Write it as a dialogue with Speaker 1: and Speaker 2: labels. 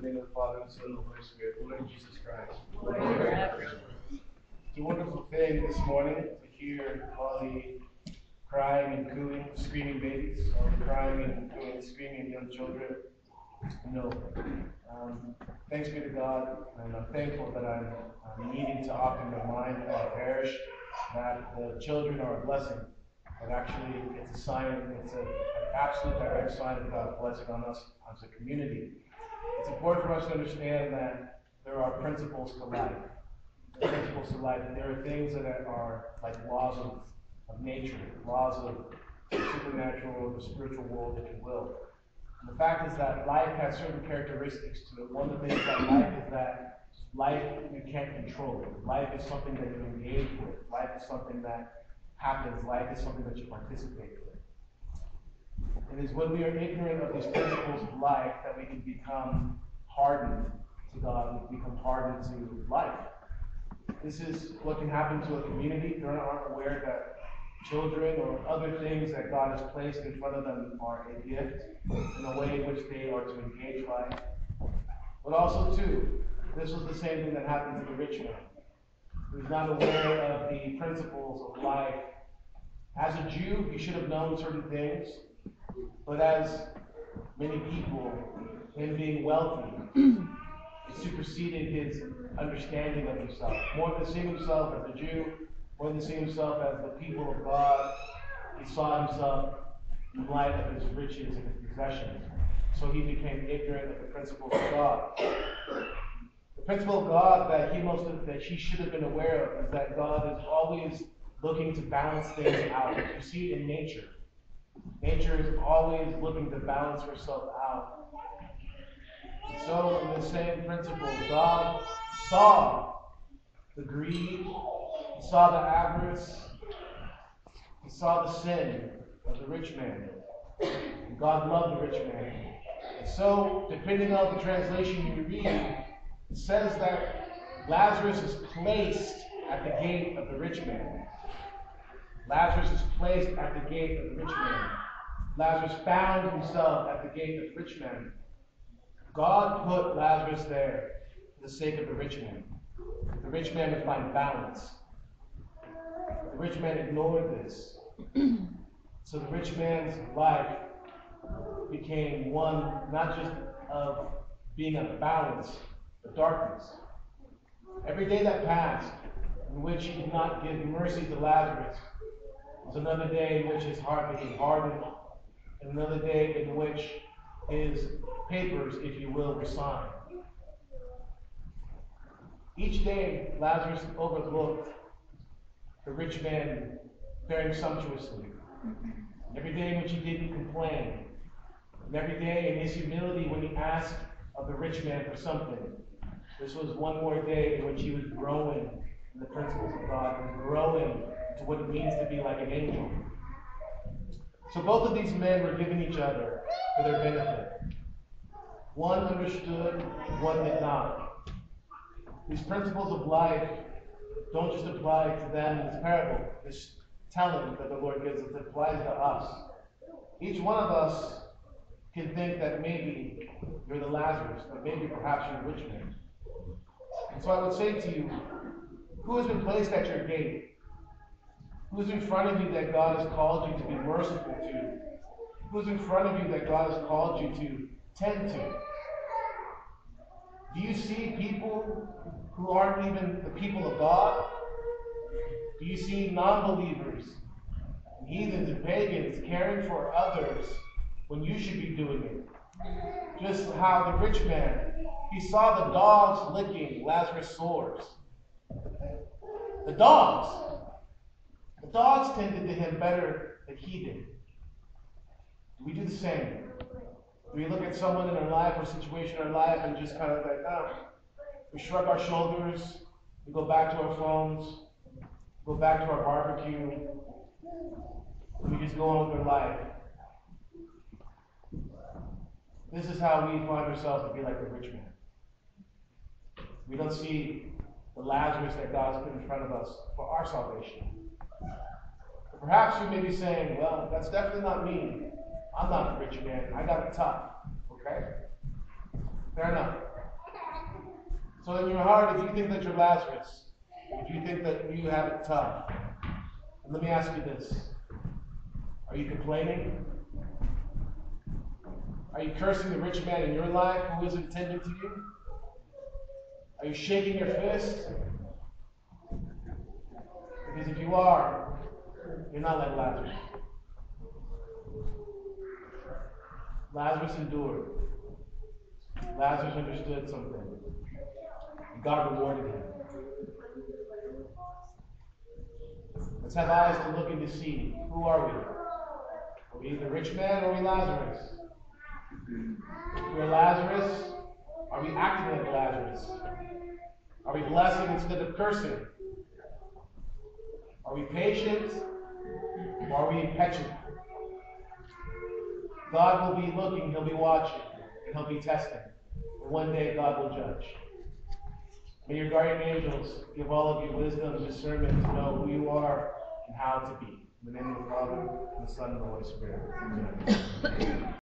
Speaker 1: In the name of the Father, and the Son, and the Holy Spirit. Lord Jesus Christ. It's a wonderful thing this morning to hear all the crying and cooing, screaming babies, all the crying and cooing and screaming young children. Know, um, thanks be to God, and I'm thankful that I'm, I'm needing to often remind our parish that the children are a blessing. And actually, it's a sign, it's a, an absolute direct sign of God's blessing on us as a community. It's important for us to understand that there are principles to life. Principles to life. And there are things that are like laws of, of nature, laws of the supernatural or the spiritual world, if you will. And the fact is that life has certain characteristics to it. One of the things about life is that life, you can't control it. Life is something that you engage with. Life is something that happens. Life is something that you participate with. It is when we are ignorant of these principles of life that we can become hardened to God, we become hardened to life. This is what can happen to a community. They aren't aware that children or other things that God has placed in front of them are a gift in a way in which they are to engage life. But also, too, this was the same thing that happened to the rich man. He was not aware of the principles of life. As a Jew, he should have known certain things, but as many people, him being wealthy, superseded his understanding of himself. More than seeing himself as a Jew, more than seeing himself as the people of God, he saw himself in light of his riches and his possessions. So he became ignorant of the principles of God. The principle of God that he most that he should have been aware of is that God is always looking to balance things out. You see it in nature. Nature is always looking to balance herself out. So, in the same principle, God saw the greed, he saw the avarice, he saw the sin of the rich man. And God loved the rich man. And so, depending on the translation you read, it says that Lazarus is placed at the gate of the rich man. Lazarus is placed at the gate of the rich man. Lazarus found himself at the gate of the rich man. God put Lazarus there for the sake of the rich man. The rich man would find balance. The rich man ignored this. So the rich man's life became one not just of being out of balance, but darkness. Every day that passed in which he did not give mercy to Lazarus was another day in which his heart became hardened, and another day in which his papers, if you will, were signed. Each day, Lazarus overlooked the rich man faring sumptuously. Every day in which he didn't complain. And every day in his humility when he asked of the rich man for something. This was one more day in which he was growing in the principles of God, and growing to what it means to be like an angel. So both of these men were given each other for their benefit. One understood, one did not. These principles of life don't just apply to them in this parable, this talent that the Lord gives us, it applies to us. Each one of us can think that maybe you're the Lazarus, that maybe perhaps you're the rich man. And so I would say to you, who has been placed at your gate? Who's in front of you that God has called you to be merciful to? Who's in front of you that God has called you to tend to? Do you see people who aren't even the people of God? Do you see non believers, heathens, and pagans caring for others when you should be doing it? Just how the rich man, he saw the dogs licking Lazarus' sores. The dogs. The dogs tended to him better than he did. Do we do the same? Do we look at someone in our life or situation in our life and just kind of like, oh, we shrug our shoulders, we go back to our phones, go back to our barbecue, we just go on with our life. This is how we find ourselves to be like the rich man. We don't see the Lazarus that God's put in front of us for our salvation. Perhaps you may be saying, well, that's definitely not me. I'm not a rich man. I got it tough. Okay? Fair enough. So in your heart, if you think that you're Lazarus, if you think that you have it tough, and let me ask you this. Are you complaining? Are you cursing the rich man in your life who isn't tending to you? Are you shaking your fist? Because if you are, you're not like Lazarus. Lazarus endured. Lazarus understood something. God rewarded him. Let's have eyes to look and to see. Who are we? Are we the rich man or are we Lazarus? We're Lazarus, are we acting like Lazarus? Are we blessing instead of cursing? Are we patient or are we petulant? God will be looking, He'll be watching, and He'll be testing. And one day God will judge. May your guardian angels give all of you wisdom and discernment to know who you are and how to be. In the name of the Father, and the Son, and the Holy Spirit. Amen.